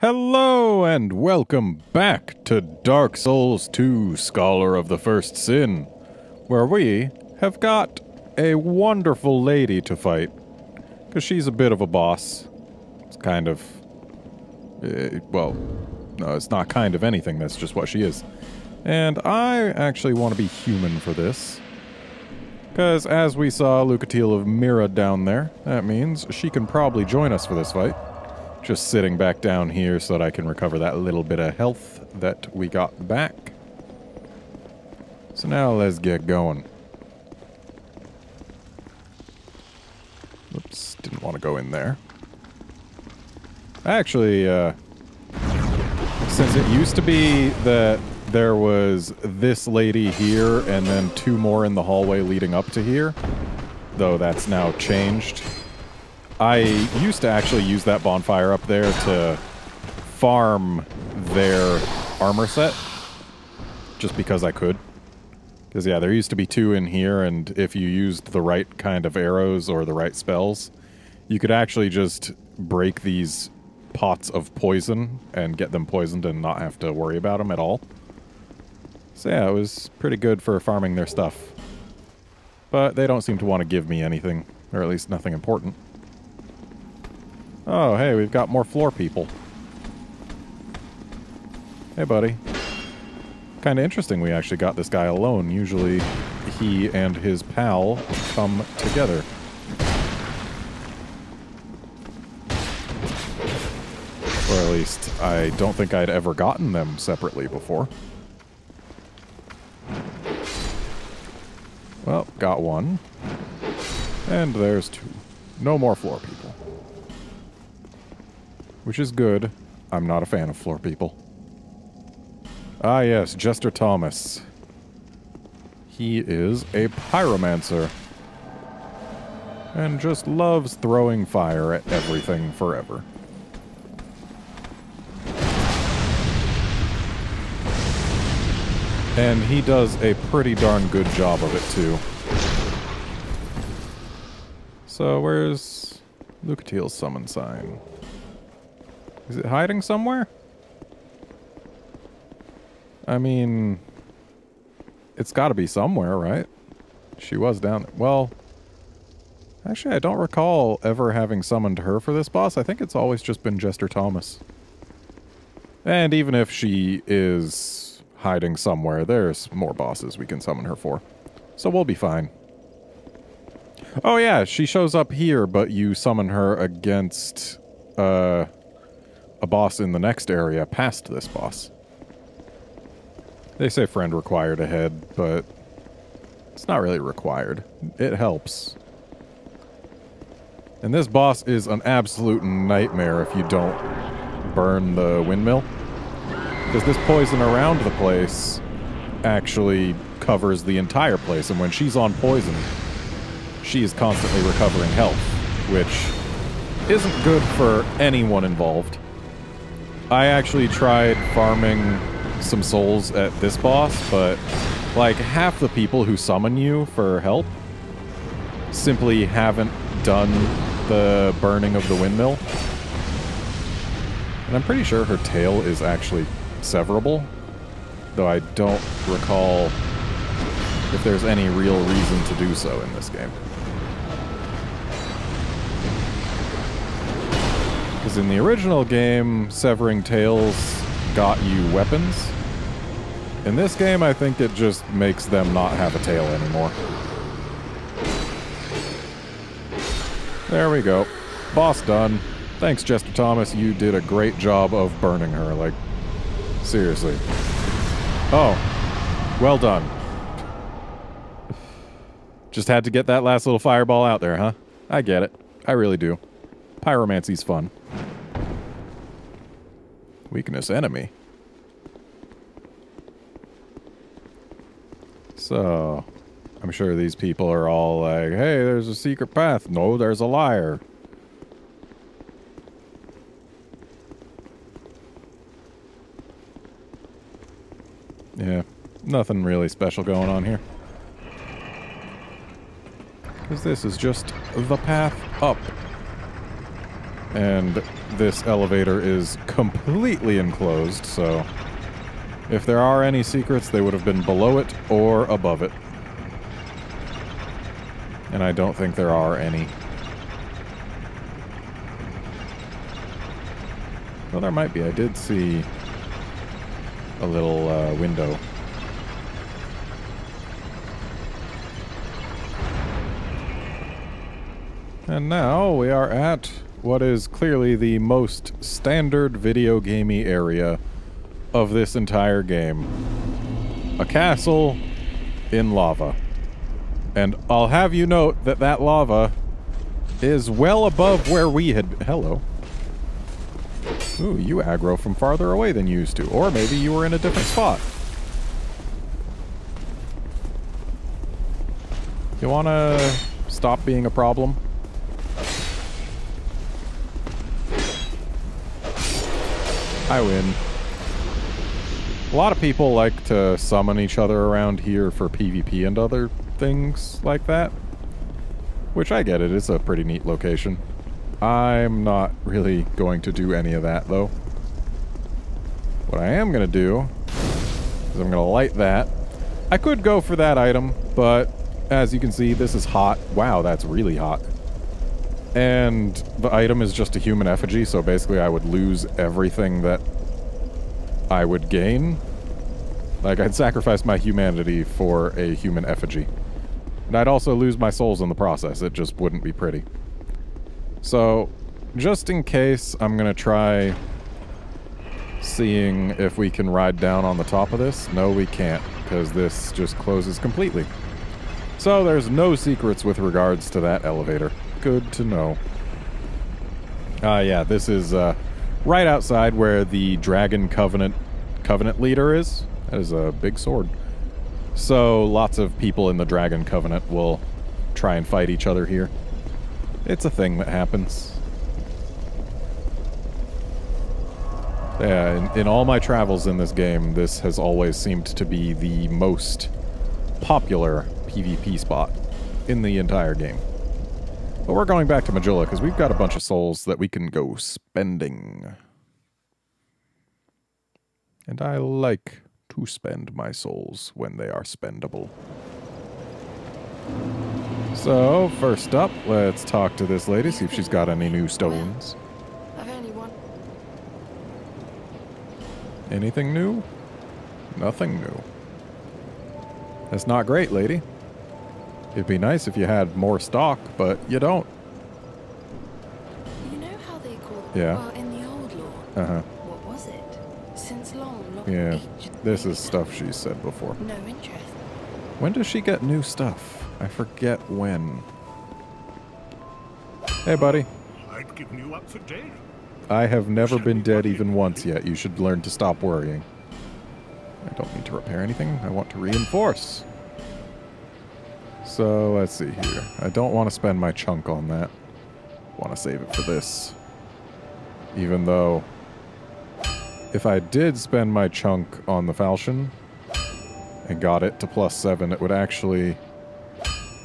Hello and welcome back to Dark Souls 2 Scholar of the First Sin, where we have got a wonderful lady to fight. Because she's a bit of a boss. It's kind of. Uh, well, no, it's not kind of anything, that's just what she is. And I actually want to be human for this. Because as we saw Lucatiel of Mira down there, that means she can probably join us for this fight. Just sitting back down here so that I can recover that little bit of health that we got back. So now let's get going. Oops, didn't want to go in there. I actually, uh, since it used to be that there was this lady here and then two more in the hallway leading up to here, though that's now changed. I used to actually use that bonfire up there to farm their armor set, just because I could. Because, yeah, there used to be two in here, and if you used the right kind of arrows or the right spells, you could actually just break these pots of poison and get them poisoned and not have to worry about them at all. So yeah, it was pretty good for farming their stuff. But they don't seem to want to give me anything, or at least nothing important. Oh, hey, we've got more floor people. Hey, buddy. Kind of interesting we actually got this guy alone. Usually he and his pal come together. Or at least, I don't think I'd ever gotten them separately before. Well, got one. And there's two. No more floor people. Which is good. I'm not a fan of floor people. Ah yes, Jester Thomas. He is a pyromancer. And just loves throwing fire at everything forever. And he does a pretty darn good job of it, too. So, where's Lucatiel's summon sign? Is it hiding somewhere? I mean, it's got to be somewhere, right? She was down there. Well, actually, I don't recall ever having summoned her for this boss. I think it's always just been Jester Thomas. And even if she is hiding somewhere. There's more bosses we can summon her for. So we'll be fine. Oh yeah, she shows up here, but you summon her against uh, a boss in the next area past this boss. They say friend required ahead, but it's not really required. It helps. And this boss is an absolute nightmare if you don't burn the windmill. Because this poison around the place actually covers the entire place, and when she's on poison, she is constantly recovering health, which isn't good for anyone involved. I actually tried farming some souls at this boss, but like half the people who summon you for help simply haven't done the burning of the windmill. And I'm pretty sure her tail is actually severable, though I don't recall if there's any real reason to do so in this game. In the original game, severing tails got you weapons. In this game, I think it just makes them not have a tail anymore. There we go. Boss done. Thanks, Jester Thomas. You did a great job of burning her. Like, Seriously. Oh. Well done. Just had to get that last little fireball out there, huh? I get it. I really do. Pyromancy's fun. Weakness enemy. So, I'm sure these people are all like, hey, there's a secret path. No, there's a liar. Yeah, nothing really special going on here. Because this is just the path up. And this elevator is completely enclosed, so if there are any secrets, they would have been below it or above it. And I don't think there are any. Well, there might be. I did see a little uh, window. And now we are at what is clearly the most standard video gamey area of this entire game. A castle in lava. And I'll have you note that that lava is well above where we had... Hello. Ooh, you aggro from farther away than you used to. Or maybe you were in a different spot. You wanna stop being a problem? I win. A lot of people like to summon each other around here for PvP and other things like that. Which I get it, it's a pretty neat location. I'm not really going to do any of that, though. What I am going to do is I'm going to light that. I could go for that item, but as you can see, this is hot. Wow, that's really hot. And the item is just a human effigy, so basically I would lose everything that I would gain. Like, I'd sacrifice my humanity for a human effigy. And I'd also lose my souls in the process. It just wouldn't be pretty. So, just in case, I'm going to try seeing if we can ride down on the top of this. No, we can't, because this just closes completely. So there's no secrets with regards to that elevator. Good to know. Ah, uh, yeah, this is uh, right outside where the Dragon Covenant Covenant leader is. That is a big sword. So lots of people in the Dragon Covenant will try and fight each other here. It's a thing that happens. Yeah, in, in all my travels in this game, this has always seemed to be the most popular PvP spot in the entire game. But we're going back to Majula because we've got a bunch of souls that we can go spending. And I like to spend my souls when they are spendable. So, first up, let's talk to this lady, see if she's got any new stones. Anything new? Nothing new. That's not great, lady. It'd be nice if you had more stock, but you don't. You know how they call Yeah. well in the old law. Uh-huh. What was it? Since long, long Yeah. This is stuff she's said before. No interest. When does she get new stuff? I forget when. Hey, buddy. I'd given you up for dead. I have never been dead even once yet. You should learn to stop worrying. I don't need to repair anything. I want to reinforce. So, let's see here. I don't want to spend my chunk on that. want to save it for this. Even though, if I did spend my chunk on the falchion and got it to plus 7, it would actually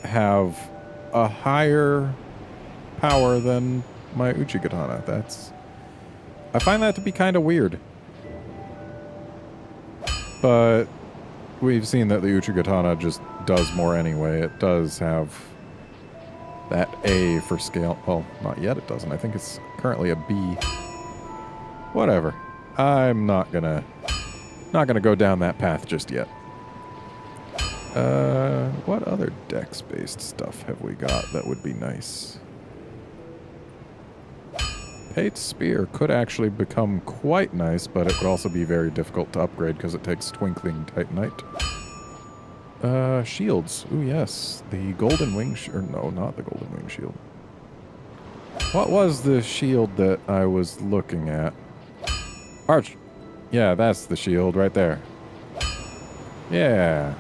have a higher power than my Uchigatana. That's... I find that to be kind of weird. But we've seen that the Uchigatana just does more anyway. It does have that A for scale. Well, not yet it doesn't. I think it's currently a B. Whatever. I'm not gonna not gonna go down that path just yet. Uh, what other dex-based stuff have we got that would be nice? Pate's Spear could actually become quite nice, but it would also be very difficult to upgrade because it takes Twinkling Titanite. Uh, shields. Ooh, yes. The Golden Wing... Sh or no, not the Golden Wing Shield. What was the shield that I was looking at? Arch... Yeah, that's the shield right there. Yeah.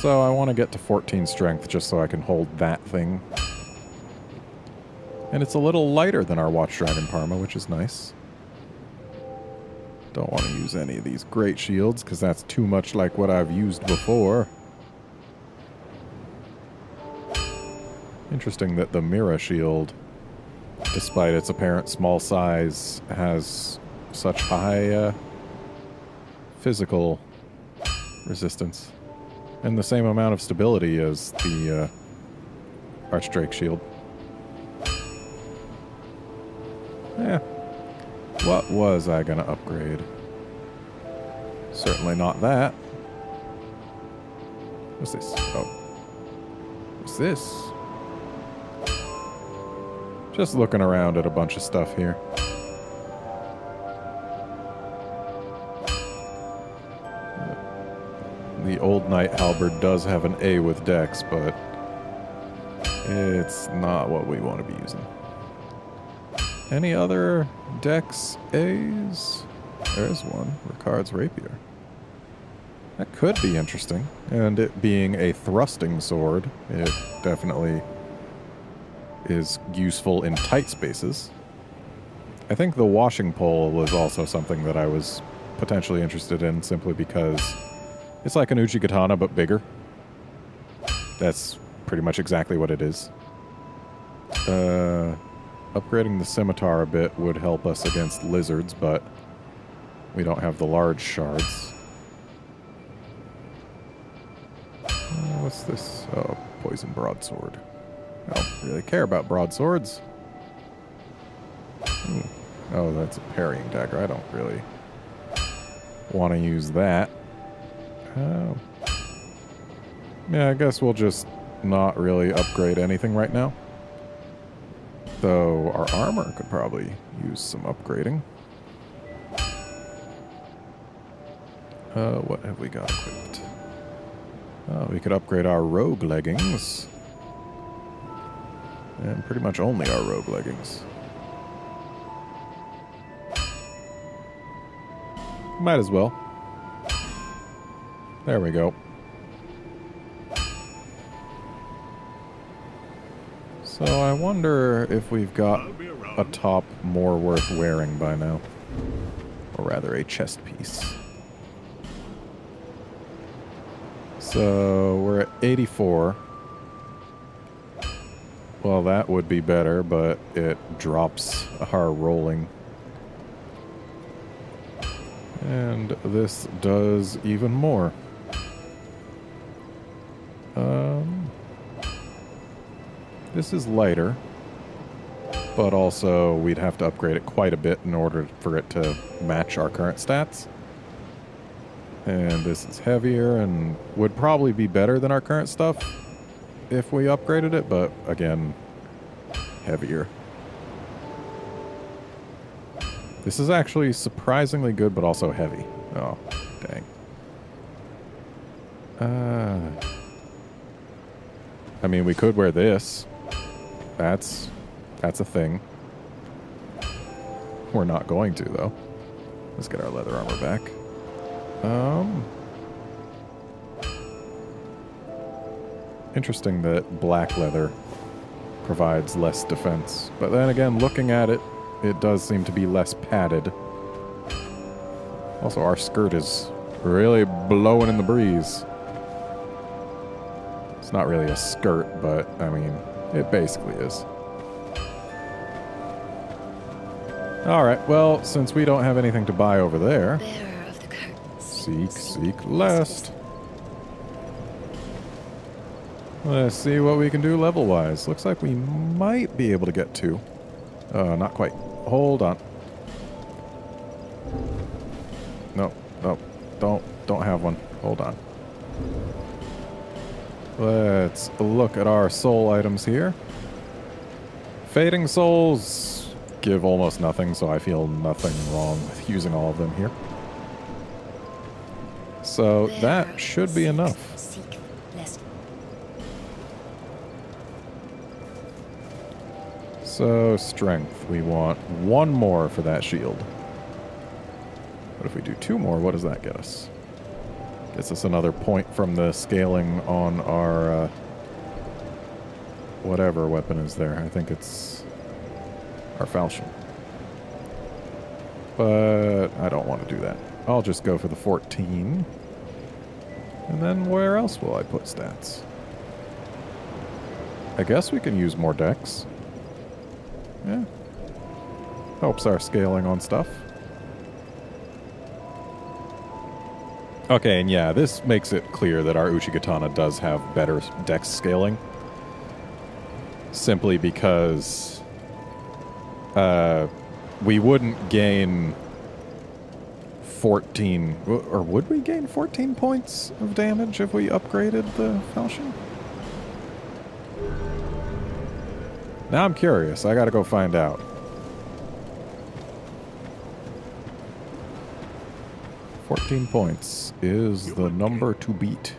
So I want to get to 14 strength just so I can hold that thing. And it's a little lighter than our Watch Dragon Parma, which is nice. Don't want to use any of these great shields, because that's too much like what I've used before. Interesting that the Mira shield despite its apparent small size, has such high uh, physical resistance and the same amount of stability as the uh, Archdrake shield. What was I gonna upgrade? Certainly not that. What's this? Oh. What's this? Just looking around at a bunch of stuff here. The old knight halberd does have an A with dex, but it's not what we want to be using. Any other dex A's? There's one. Ricard's rapier. That could be interesting. And it being a thrusting sword, it definitely is useful in tight spaces. I think the washing pole was also something that I was potentially interested in simply because it's like an Uchi Katana but bigger. That's pretty much exactly what it is. Uh, upgrading the scimitar a bit would help us against lizards, but we don't have the large shards. Uh, what's this? Oh, poison broadsword. I don't really care about broadswords. Hmm. Oh, that's a parrying dagger. I don't really want to use that. Oh. Yeah, I guess we'll just not really upgrade anything right now. Though our armor could probably use some upgrading. Uh, what have we got equipped? Oh, we could upgrade our rogue leggings. And pretty much only our rogue leggings. Might as well. There we go. So I wonder if we've got a top more worth wearing by now. Or rather, a chest piece. So we're at 84. Well, that would be better, but it drops our rolling. And this does even more. Um, this is lighter, but also we'd have to upgrade it quite a bit in order for it to match our current stats. And this is heavier and would probably be better than our current stuff if we upgraded it, but again, heavier. This is actually surprisingly good, but also heavy. Oh, dang. Uh, I mean, we could wear this. That's that's a thing. We're not going to though. Let's get our leather armor back. Um Interesting that black leather provides less defense. But then again, looking at it, it does seem to be less padded. Also, our skirt is really blowing in the breeze. It's not really a skirt, but I mean, it basically is. Alright, well, since we don't have anything to buy over there, the seek, seek lest. Let's see what we can do level-wise. Looks like we might be able to get to. Uh, not quite. Hold on. Look at our soul items here. Fading souls give almost nothing, so I feel nothing wrong with using all of them here. So that should be enough. So, strength. We want one more for that shield. But if we do two more, what does that get us? Gets us another point from the scaling on our, uh, whatever weapon is there. I think it's our falchion. But I don't want to do that. I'll just go for the 14. And then where else will I put stats? I guess we can use more dex. Yeah, Helps our scaling on stuff. Okay, and yeah, this makes it clear that our Uchigatana does have better dex scaling. Simply because uh, we wouldn't gain 14, or would we gain 14 points of damage if we upgraded the falchion? Now I'm curious. I gotta go find out. Fourteen points is the number to beat.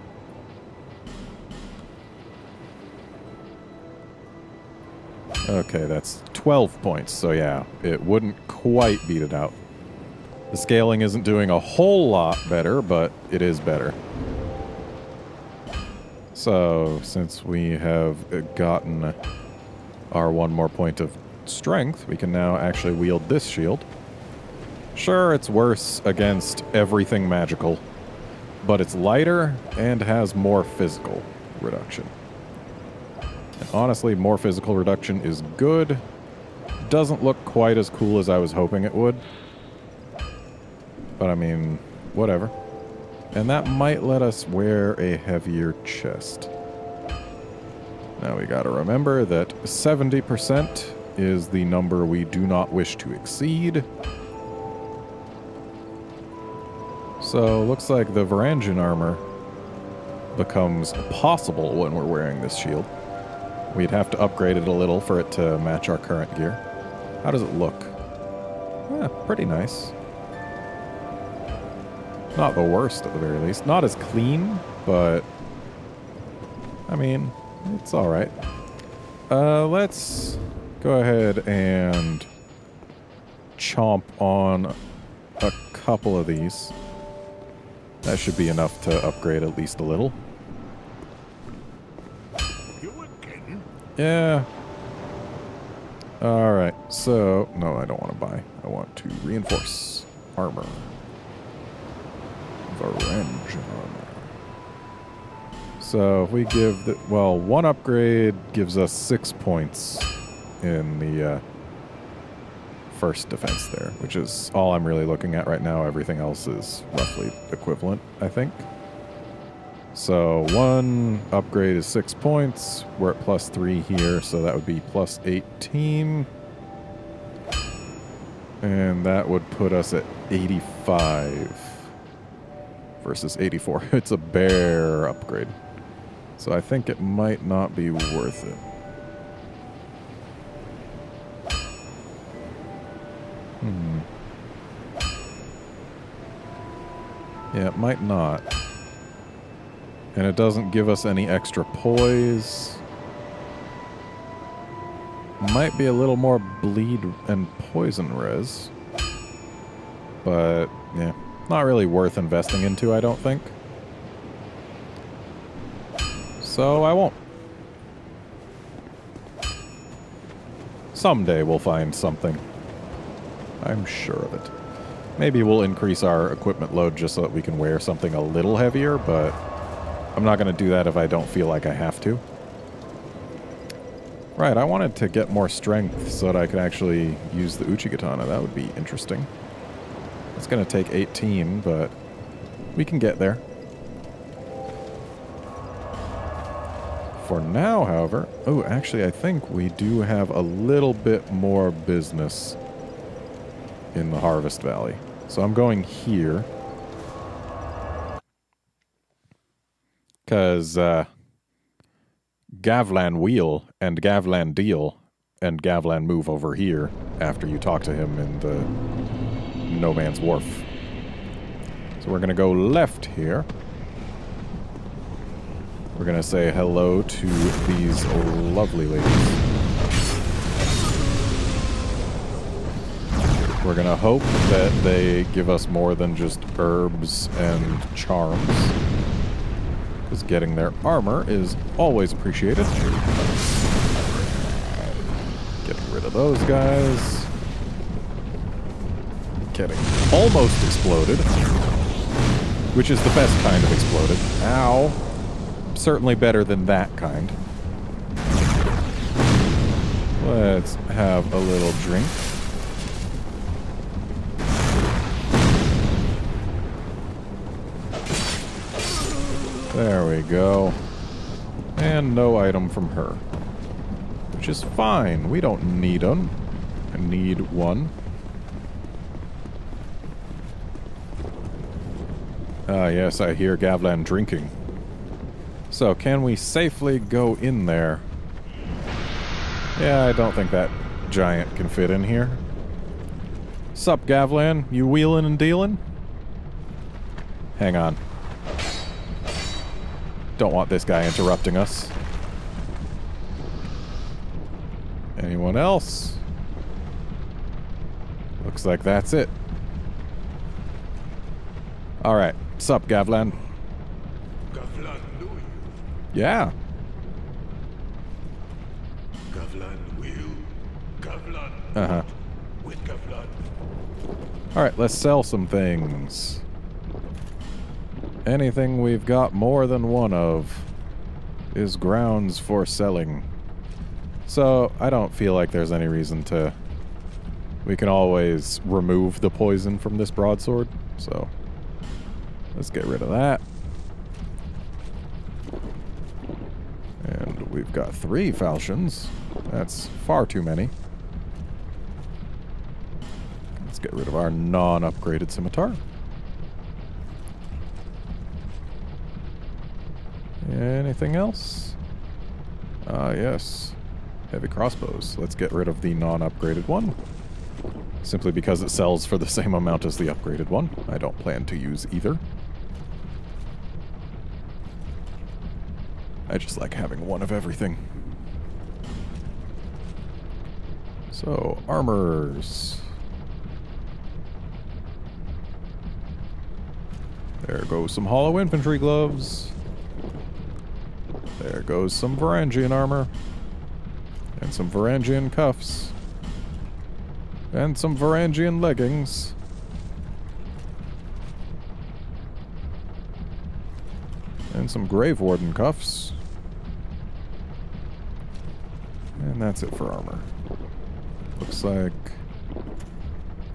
Okay, that's 12 points, so yeah, it wouldn't quite beat it out. The scaling isn't doing a whole lot better, but it is better. So, since we have gotten our one more point of strength, we can now actually wield this shield. Sure, it's worse against everything magical, but it's lighter and has more physical reduction. And honestly, more physical reduction is good. Doesn't look quite as cool as I was hoping it would. But I mean, whatever. And that might let us wear a heavier chest. Now we gotta remember that 70% is the number we do not wish to exceed. So looks like the Varangian armor becomes possible when we're wearing this shield. We'd have to upgrade it a little for it to match our current gear. How does it look? Yeah, pretty nice. Not the worst, at the very least. Not as clean, but... I mean, it's alright. Uh, let's go ahead and chomp on a couple of these. That should be enough to upgrade at least a little. You again? Yeah. Alright, so... No, I don't want to buy. I want to reinforce armor. Varangian armor. So if we give the... Well, one upgrade gives us six points in the uh, first defense there, which is all I'm really looking at right now. Everything else is roughly equivalent, I think. So one upgrade is six points. We're at plus three here, so that would be plus 18. And that would put us at 85 versus 84. It's a bare upgrade. So I think it might not be worth it. Hmm. Yeah, it might not. And it doesn't give us any extra poise. Might be a little more bleed and poison res. But, yeah. Not really worth investing into, I don't think. So I won't. Someday we'll find something. I'm sure of it. Maybe we'll increase our equipment load just so that we can wear something a little heavier, but I'm not going to do that if I don't feel like I have to. Right, I wanted to get more strength so that I could actually use the Uchigatana. That would be interesting. It's going to take 18, but we can get there. For now, however... Oh, actually, I think we do have a little bit more business in the Harvest Valley. So I'm going here. Because uh, Gavlan wheel and Gavlan deal and Gavlan move over here after you talk to him in the No Man's Wharf. So we're going to go left here. We're going to say hello to these lovely ladies. We're going to hope that they give us more than just herbs and charms. Because getting their armor is always appreciated. Getting rid of those guys. Getting almost exploded. Which is the best kind of exploded. Ow. Certainly better than that kind. Let's have a little drink. We go. And no item from her. Which is fine. We don't need them. I need one. Ah, yes, I hear Gavlan drinking. So, can we safely go in there? Yeah, I don't think that giant can fit in here. Sup, Gavlan? You wheeling and dealing? Hang on. Don't want this guy interrupting us. Anyone else? Looks like that's it. Alright. Sup, Gavlan? Gavlan knew you. Yeah. Gavlan will. Gavlan. Uh-huh. With Gavlan. Alright, let's sell some things. Anything we've got more than one of is grounds for selling. So, I don't feel like there's any reason to... We can always remove the poison from this broadsword, so... Let's get rid of that. And we've got three falchions. That's far too many. Let's get rid of our non-upgraded scimitar. Anything else? Ah, yes. Heavy crossbows. Let's get rid of the non-upgraded one. Simply because it sells for the same amount as the upgraded one. I don't plan to use either. I just like having one of everything. So, armors. There goes some hollow infantry gloves. There goes some Varangian armor. And some Varangian cuffs. And some Varangian leggings. And some Grave Warden cuffs. And that's it for armor. Looks like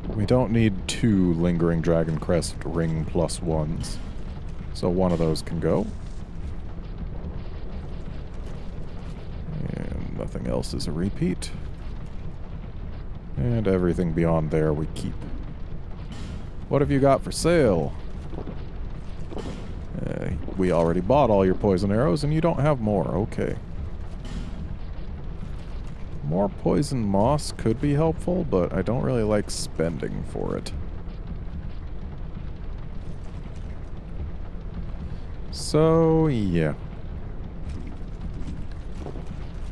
we don't need two Lingering Dragon Crest ring plus ones. So one of those can go. Nothing else is a repeat. And everything beyond there we keep. What have you got for sale? Uh, we already bought all your poison arrows and you don't have more. Okay. More poison moss could be helpful, but I don't really like spending for it. So, yeah.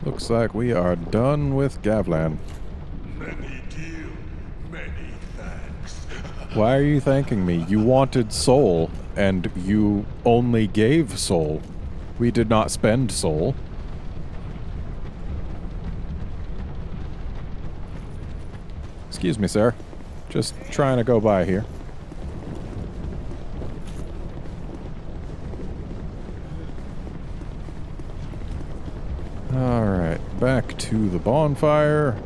Looks like we are done with Gavlan. Many deal. Many thanks. Why are you thanking me? You wanted soul, and you only gave soul. We did not spend soul. Excuse me, sir. Just trying to go by here. Alright, back to the bonfire.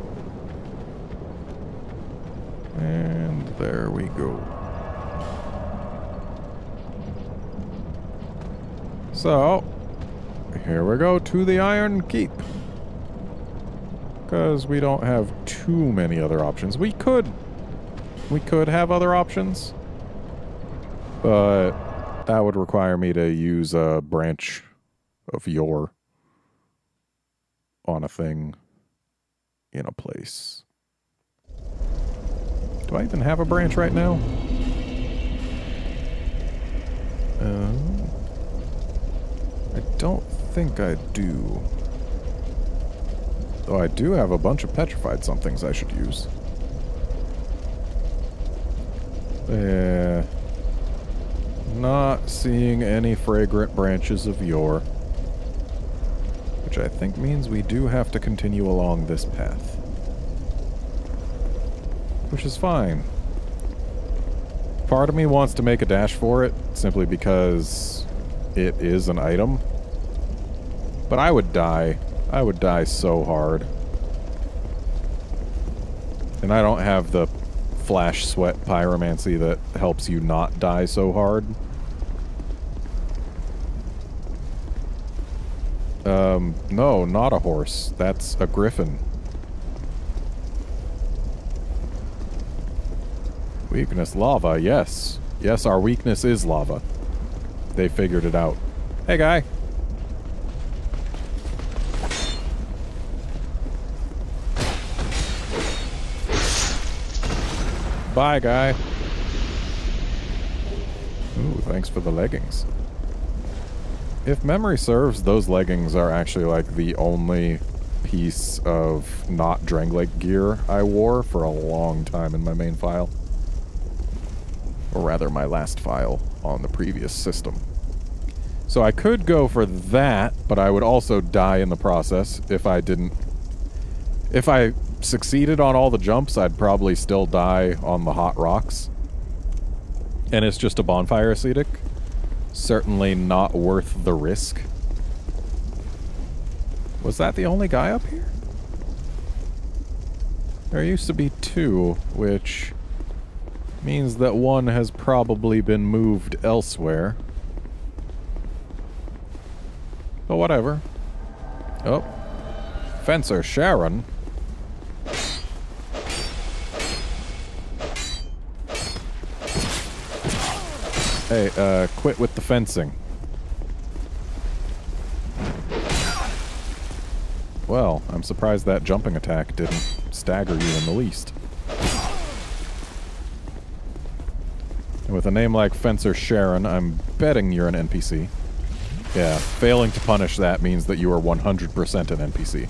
And there we go. So, here we go to the Iron Keep. Because we don't have too many other options. We could... We could have other options. But that would require me to use a branch of yore on a thing in a place. Do I even have a branch right now? Uh, I don't think I do. Though I do have a bunch of petrified somethings I should use. Uh, not seeing any fragrant branches of yore. I think means we do have to continue along this path. Which is fine. Part of me wants to make a dash for it, simply because it is an item. But I would die. I would die so hard. And I don't have the flash sweat pyromancy that helps you not die so hard. Um, no, not a horse. That's a griffin. Weakness lava, yes. Yes, our weakness is lava. They figured it out. Hey, guy. Bye, guy. Ooh, thanks for the leggings. If memory serves, those leggings are actually like the only piece of not Drangleic gear I wore for a long time in my main file. Or rather, my last file on the previous system. So I could go for that, but I would also die in the process if I didn't... If I succeeded on all the jumps, I'd probably still die on the hot rocks. And it's just a bonfire ascetic. Certainly not worth the risk. Was that the only guy up here? There used to be two, which means that one has probably been moved elsewhere. But whatever. Oh. Fencer Sharen. Hey, uh, quit with the fencing. Well, I'm surprised that jumping attack didn't stagger you in the least. And with a name like Fencer Sharen, I'm betting you're an NPC. Yeah, failing to punish that means that you are 100% an NPC.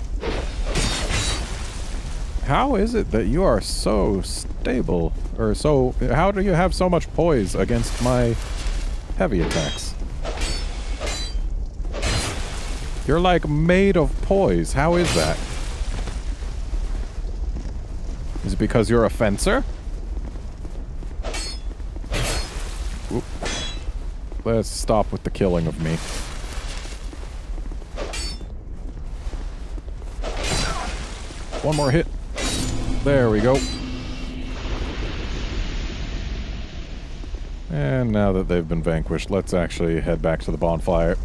How is it that you are so stable? Or so... How do you have so much poise against my heavy attacks? You're like made of poise. How is that? Is it because you're a fencer? Let's stop with the killing of me. One more hit. There we go. And now that they've been vanquished, let's actually head back to the bonfire.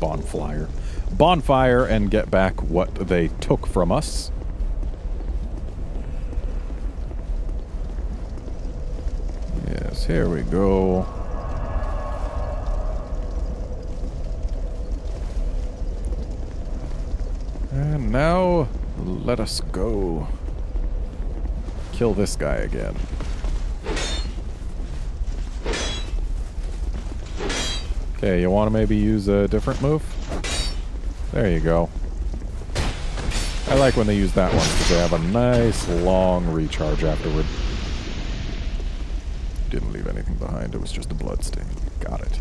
Bonfire. Bonfire and get back what they took from us. Yes, here we go. And now, let us go. Kill this guy again. Okay, you want to maybe use a different move? There you go. I like when they use that one because they have a nice long recharge afterward. Didn't leave anything behind, it was just a blood stain. Got it.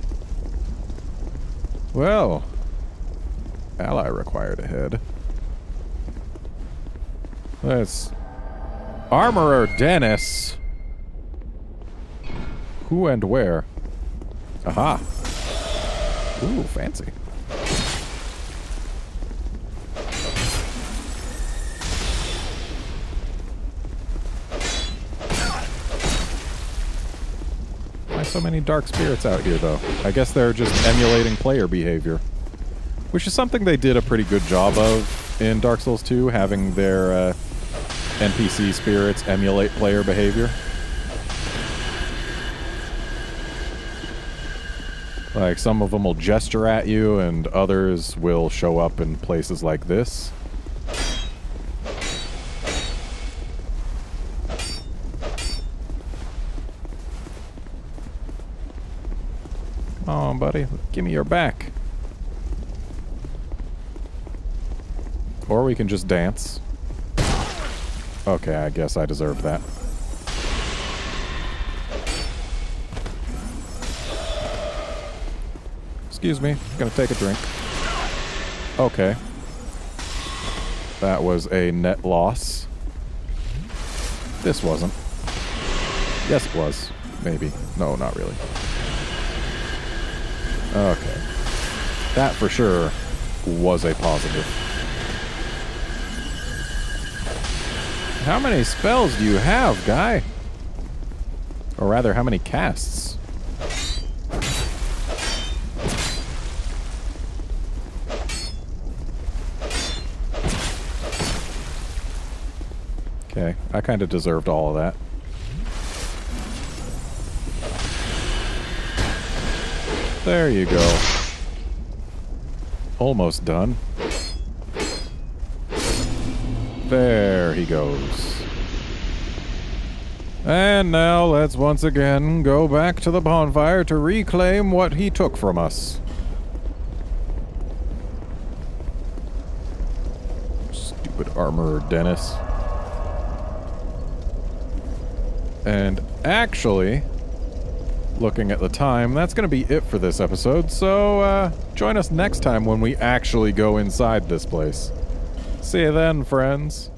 Well, ally required ahead. Let's... Armorer Dennis! Who and where? Aha! Ooh, fancy. Why so many dark spirits out here, though? I guess they're just emulating player behavior. Which is something they did a pretty good job of in Dark Souls 2, having their uh, NPC spirits emulate player behavior. Like, some of them will gesture at you, and others will show up in places like this. Come on, buddy. Give me your back. Or we can just dance. Okay, I guess I deserve that. Excuse me, gonna take a drink. Okay. That was a net loss. This wasn't. Yes, it was. Maybe. No, not really. Okay. That for sure was a positive. How many spells do you have, guy? Or rather, how many casts? Okay, I kind of deserved all of that. There you go. Almost done. There he goes. And now let's once again go back to the bonfire to reclaim what he took from us. Stupid armorer Dennis. And actually, looking at the time, that's going to be it for this episode. So uh, join us next time when we actually go inside this place. See you then, friends.